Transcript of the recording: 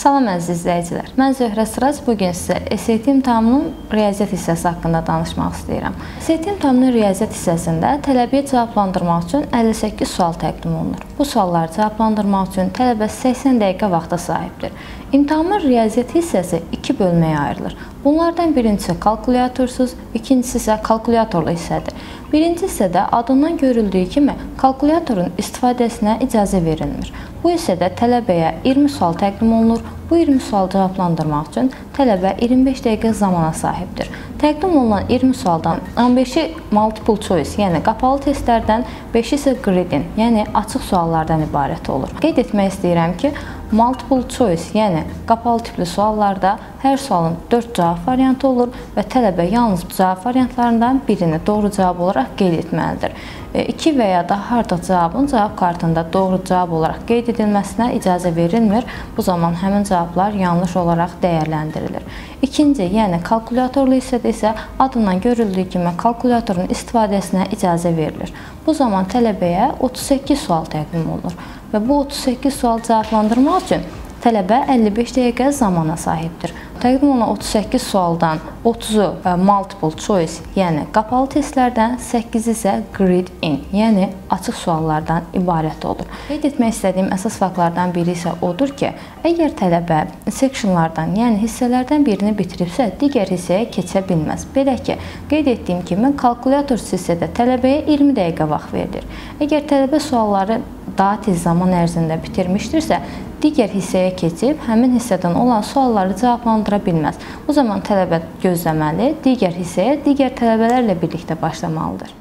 Salam əziz izləyicilər. Mən Zöhrə Sırac bu gün sizə SAT imtahanının riyaziyyat hissəsi haqqında danışmaq istəyirəm. SAT imtahanının riyaziyyat hissəsində tələbəyə cavablandırmaq üçün 58 sual təqdim olunur. Bu sualları cavablandırmaq üçün tələbə 80 dəqiqə vaxta sahibdir. İmtahanın riyaziyyat hissəsi 2 bölməyə ayrılır. Bunlardan birincisi kalkulyatorsuz, ikincisi isə kalkulyatorlu hissədir. Birinci hissədə adından görüldüyü kimi kalkulyatorun istifadəsinə icazə verilmir. Bu hissədə tələbəyə 20 sual təqdim olunur. Bu 20 sual cavablandırmaq üçün tələbə 25 dəqiqə zamana sahibdir. Təqdim olunan 20 sualdan 15-i multiple choice, yəni qapalı testlərdən, 5-i isə grading, yəni açıq suallardan ibarət olur. Qeyd etmək istəyirəm ki, multiple choice, yəni qapalı tipli suallarda hər sualın 4 cavab variantı olur və tələbə yalnız cavab variantlarından birini doğru cavab olaraq qeyd etməlidir. 2 və ya daha artıq cavabın cavab kartında doğru cavab olaraq qeyd edilməsinə icazə verilmir. Bu zaman həmin cavablar yanlış olaraq dəyərləndirilir. İkinci, yəni kalkulyatorlu hissədə isə adından görüldüyü kimi kalkulyatorun istifadəsinə icazə verilir. Bu zaman tələbəyə 38 sual təqdim olunur və bu 38 sual cavablandırmaq üçün tələbə 55 dəqiqə zamana sahibdir. Təqdim olunan 38 sualdan 30-u e, multiple choice, yəni qapalı testlərdən, 8-i isə grid in, yəni açıq suallardan ibarət olur. Qeyd etmək istədiyim əsas faktlardan biri isə odur ki, əgər tələbə sectionlardan, yəni hissələrdən birini bitiribsə, digər hissəyə keçə bilməz. Belə ki, qeyd etdiyim kimi kalkulyator hissədə tələbəyə 20 dəqiqə vaxt verilir. Əgər tələbə sualları daha tez zaman ərzində bitirmişdirsə, digər hissəyə keçib həmin hissədən olan sualları cavablandıra bilməz. Bu zaman tələbə gözləməli, digər hissəyə digər tələbələrlə birlikdə başlamalıdır.